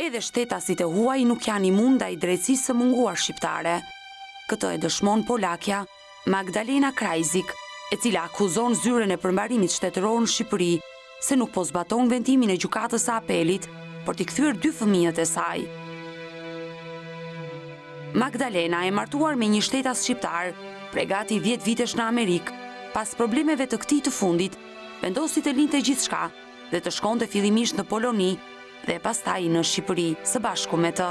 Edhe shtetasit e huaj nuk janë imunë ndaj drejtësisë së munguar shqiptare. Këtë e dëshmon polakja Magdalena Krajzik, e cila akuzon zyrën e përmbarimit shtetëror në Shqipëri se nuk po zbaton vendimin e gjykatës së apelit për t'i kthyer dy fëmijët e saj. Magdalena e martuar me një shtetas shqiptar, prej gati 10 vitesh në Amerikë, pas problemeve të këtij të fundit, vendosi të linte gjithçka dhe të shkonte fillimisht në Poloni dhe pastaj në Shqipëri së bashku me të.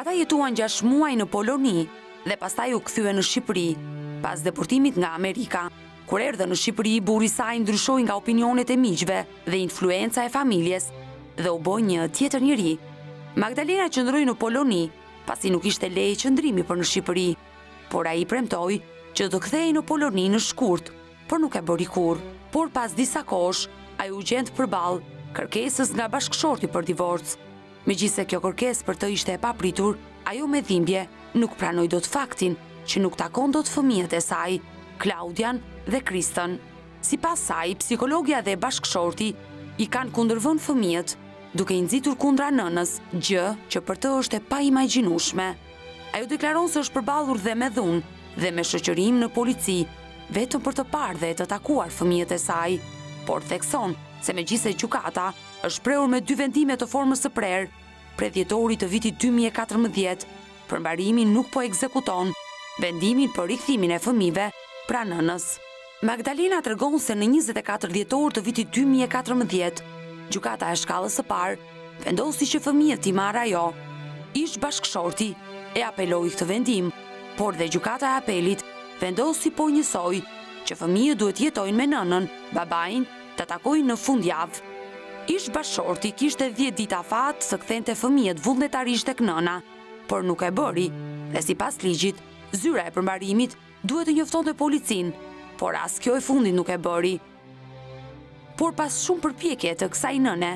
Ata jetuan 6 muaj në Poloni dhe pastaj u kthyen në Shqipëri pas deportimit nga Amerika. Kur erdhën në Shqipëri, burri i saj ndryshoi nga opinionet e miqve dhe influenca e familjes dhe u bë një tjetër njeri. Magdalena qëndroi në Poloni, pasi nuk kishte leje qëndrimi për në Shqipëri, por ai premtoi që do të kthehej në Poloni në shkurt. por nuk e bëri kurrë. Por pas disa kohësh, ajo u gjend përballë kërkesës nga bashkëshorti për divorc. Megjithëse kjo kërkesë për të ishte e papritur, ajo me dhimbje nuk pranoi dot faktin që nuk takon dot fëmijët e saj, Klaudian dhe Kristën. Sipas saj, psikologja dhe bashkëshorti i kanë kundërvënë fëmijët, duke i nxitur kundra nënës, gjë që për të është e paimagjinueshme. Ajo deklaron se është përballur dhe me dhunë dhe me shoqërim në polici, vetëm për të parë dhe të takuar fëmijët e saj, por thekson se megjithëse gjykata është shprehur me dy vendime të formës së prerë, prej dhjetorit të vitit dy mijë e katërmbëdhjetë, përmbarimi nuk po ekzekuton vendimin për rikthimin e fëmijëve pranë nënës. Magdalena tregon se në njëzet e katër dhjetor të vitit dy mijë e katërmbëdhjetë, Gjykata e Shkallës së Parë vendosi që fëmijët t'i marrë ajo. Ish-bashkëshorti e apeloi këtë vendim, por dhe Gjykata e Apelit vendosi po njësoj, që fëmijët duhet të jetojnë me nënën, babain ta takojnë në fundjavë. Ish-bashkëshorti kishte dhjetë ditë afat të kthente fëmijët vullnetarisht tek nëna, por nuk e bëri dhe sipas ligjit, Zyra e Përmbarimit Duhet të njoftonte policinë, por as kjo e fundit nuk e bëri. Por pas shumë përpjekje të kësaj nëne,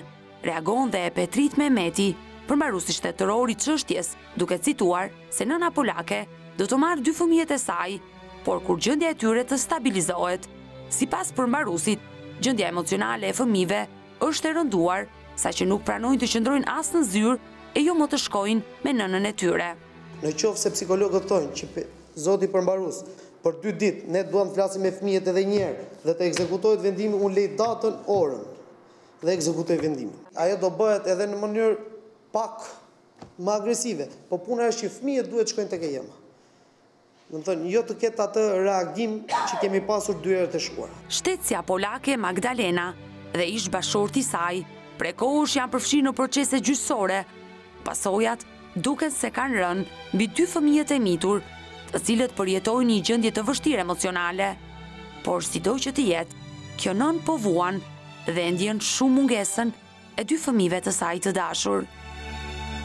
reagon edhe Petrit Mehmeti, përmbaruesi shtetëror i çështjes, duke cituar se nëna polake do të marrë dy fëmijët e saj, por kur gjendja e tyre të stabilizohet. Sipas përmbaruesit, gjendja emocionale e fëmijëve është e rënduar, saqë nuk pranojnë të qëndrojnë as në zyrë e jo më të shkojnë me nënën e tyre. Në qoftë se psikologët thonë që Zoti përmbarues, për dy ditë, ne duam të flasim me fëmijët edhe një herë dhe të ekzekutohet vendimi, unë lej datën, orën dhe ekzekutoj vendimin. Ajo do bëhet edhe në mënyrë pak më agresive, por puna është që fëmijët duhet të shkojnë tek e jëma. Domethënë, jo të ketë atë reagim që kemi pasur dy herët e shkuara. Shtetësja polake Magdalena dhe ish-bashkëshorti i saj prej kohësh janë përfshirë në procese gjyqësore, pasojat Duket se kanë rënë mbi dy fëmijët e mitur, të cilët përjetojnë një gjendje të vështirë emocionale. Por sido që të jetë, kjo nënë po vuan dhe e ndjen shumë mungesën e dy fëmijëve të saj të dashur.